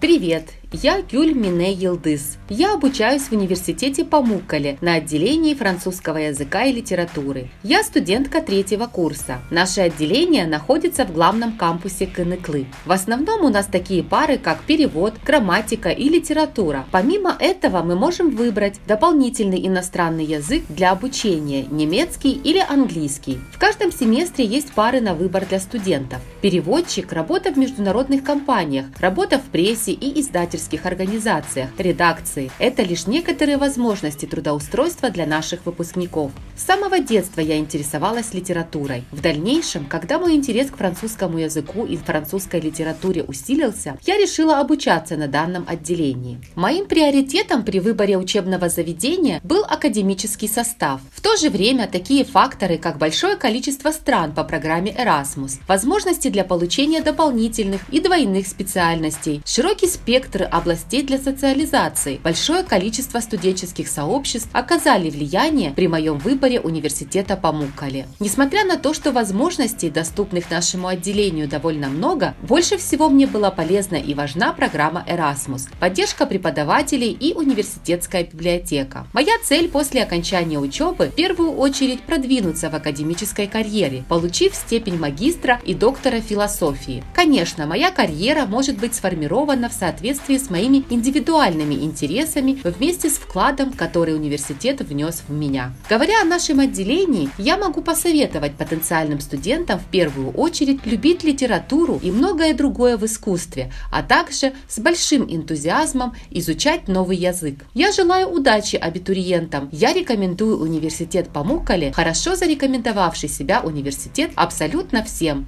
Привет! Я Гюль Мине Елдыс. Я обучаюсь в университете Памуккале на отделении французского языка и литературы. Я студентка третьего курса. Наше отделение находится в главном кампусе Кыныклы. В основном у нас такие пары, как перевод, грамматика и литература. Помимо этого мы можем выбрать дополнительный иностранный язык для обучения – немецкий или английский. В каждом семестре есть пары на выбор для студентов. Переводчик – работа в международных компаниях, работа в прессе и издательстве издательских организациях, редакции. Это лишь некоторые возможности трудоустройства для наших выпускников. С самого детства я интересовалась литературой. В дальнейшем, когда мой интерес к французскому языку и французской литературе усилился, я решила обучаться на данном отделении. Моим приоритетом при выборе учебного заведения был академический состав. В то же время такие факторы, как большое количество стран по программе Erasmus, возможности для получения дополнительных и двойных специальностей, широкий спектр областей для социализации. Большое количество студенческих сообществ оказали влияние при моем выборе университета по Муккале. Несмотря на то, что возможностей, доступных нашему отделению, довольно много, больше всего мне была полезна и важна программа Erasmus, поддержка преподавателей и университетская библиотека. Моя цель после окончания учебы в первую очередь продвинуться в академической карьере, получив степень магистра и доктора философии. Конечно, моя карьера может быть сформирована в соответствии с моими индивидуальными интересами вместе с вкладом, который университет внес в меня. Говоря о нашем отделении, я могу посоветовать потенциальным студентам в первую очередь любить литературу и многое другое в искусстве, а также с большим энтузиазмом изучать новый язык. Я желаю удачи абитуриентам. Я рекомендую университет Памуккале, хорошо зарекомендовавший себя университет абсолютно всем.